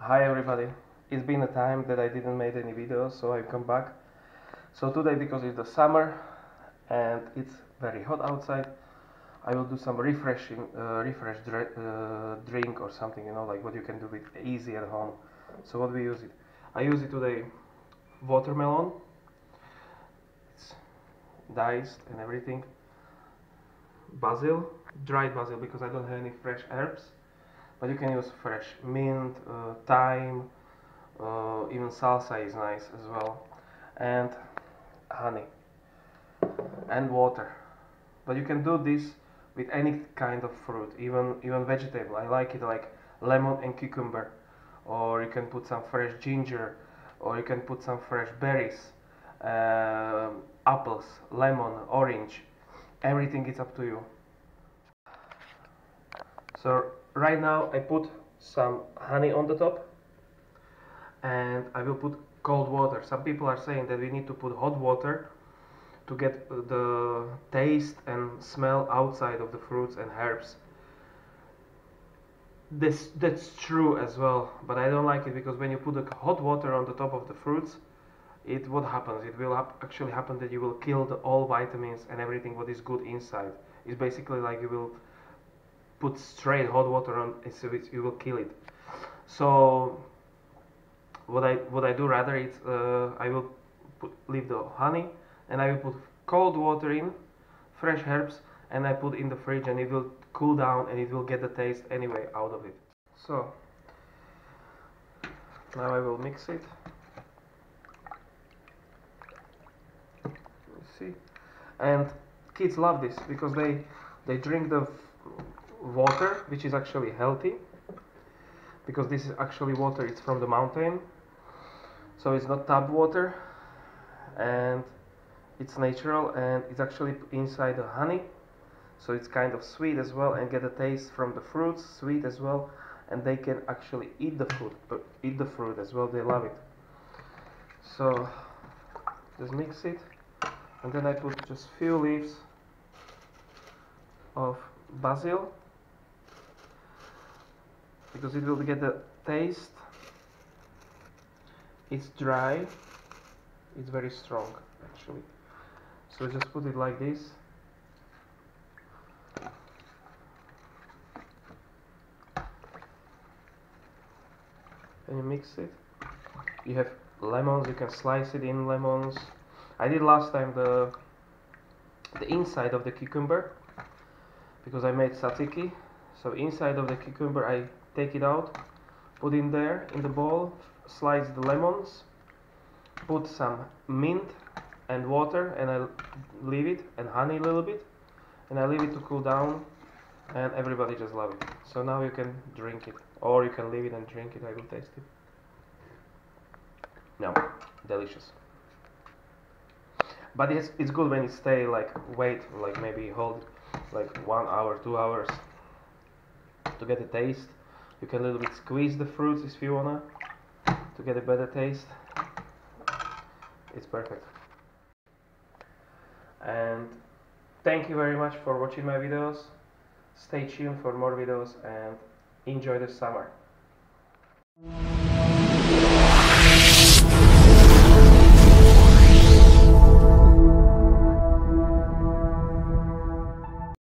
Hi everybody. It's been a time that I didn't make any videos, so I come back. So today, because it's the summer and it's very hot outside, I will do some refreshing, uh, refresh dr uh, drink or something, you know, like what you can do with easy at home. So what we use it? I use it today watermelon. It's diced and everything. Basil, dried basil, because I don't have any fresh herbs but you can use fresh mint, uh, thyme, uh, even salsa is nice as well, and honey and water. But you can do this with any kind of fruit, even even vegetable. I like it like lemon and cucumber, or you can put some fresh ginger, or you can put some fresh berries, uh, apples, lemon, orange. Everything is up to you. So right now I put some honey on the top and I will put cold water. Some people are saying that we need to put hot water to get the taste and smell outside of the fruits and herbs. This that's true as well, but I don't like it because when you put the hot water on the top of the fruits, it what happens? It will actually happen that you will kill the all vitamins and everything what is good inside. It's basically like you will put straight hot water on it so it, you will kill it. So what I what I do rather is uh, I will put, leave the honey and I will put cold water in fresh herbs and I put in the fridge and it will cool down and it will get the taste anyway out of it. So now I will mix it. See. And kids love this because they they drink the water which is actually healthy because this is actually water it's from the mountain so it's not tap water and it's natural and it's actually inside the honey so it's kind of sweet as well and get a taste from the fruits sweet as well and they can actually eat the fruit eat the fruit as well they love it. So just mix it and then I put just few leaves of basil because it will get the taste. It's dry. It's very strong actually. So just put it like this. And you mix it. You have lemons. You can slice it in lemons. I did last time the the inside of the cucumber because I made tzatziki so inside of the cucumber I take it out put in there in the bowl slice the lemons put some mint and water and I leave it and honey a little bit and I leave it to cool down and everybody just love it. So now you can drink it or you can leave it and drink it I will taste it. No delicious. But it's, it's good when you stay like wait like maybe hold like one hour two hours to get the taste you can a little bit squeeze the fruits if you wanna to get a better taste. It's perfect. And thank you very much for watching my videos. Stay tuned for more videos and enjoy the summer